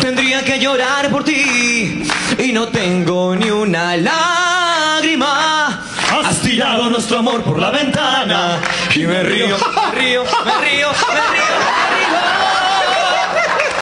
tendría que llorar por ti y no tengo ni una lágrima. Has tirado nuestro amor por la ventana y me río, me río, me río,